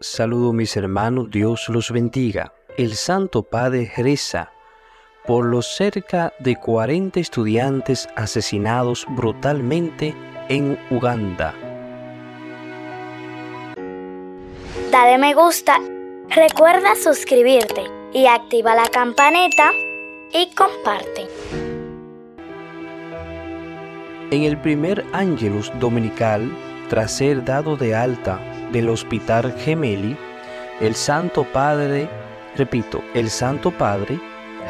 Saludo mis hermanos, Dios los bendiga. El Santo Padre reza por los cerca de 40 estudiantes asesinados brutalmente en Uganda. Dale me gusta, recuerda suscribirte y activa la campanita y comparte. En el primer Ángelus Dominical, tras ser dado de alta del Hospital Gemelli, el Santo Padre, repito, el Santo Padre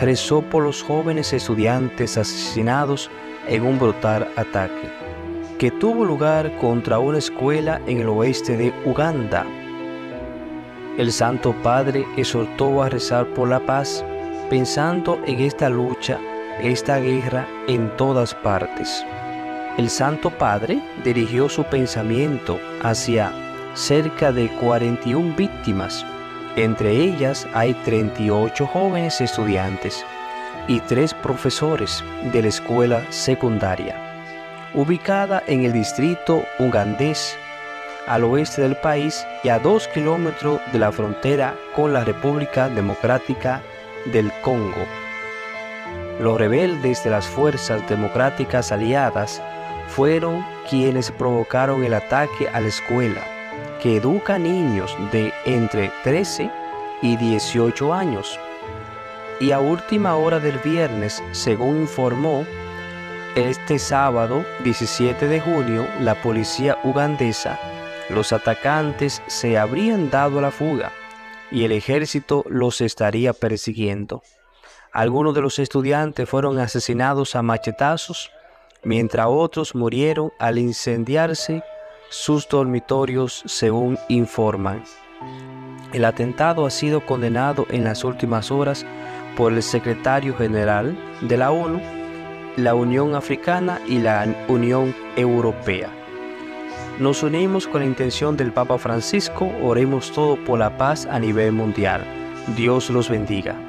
rezó por los jóvenes estudiantes asesinados en un brutal ataque que tuvo lugar contra una escuela en el oeste de Uganda. El Santo Padre exhortó a rezar por la paz, pensando en esta lucha, esta guerra en todas partes. El Santo Padre dirigió su pensamiento hacia cerca de 41 víctimas. Entre ellas hay 38 jóvenes estudiantes y tres profesores de la escuela secundaria, ubicada en el distrito ugandés al oeste del país y a dos kilómetros de la frontera con la República Democrática del Congo. Los rebeldes de las fuerzas democráticas aliadas fueron quienes provocaron el ataque a la escuela educa niños de entre 13 y 18 años. Y a última hora del viernes, según informó este sábado 17 de junio la policía ugandesa, los atacantes se habrían dado a la fuga y el ejército los estaría persiguiendo. Algunos de los estudiantes fueron asesinados a machetazos, mientras otros murieron al incendiarse sus dormitorios según informan. El atentado ha sido condenado en las últimas horas por el secretario general de la ONU, la Unión Africana y la Unión Europea. Nos unimos con la intención del Papa Francisco, oremos todo por la paz a nivel mundial. Dios los bendiga.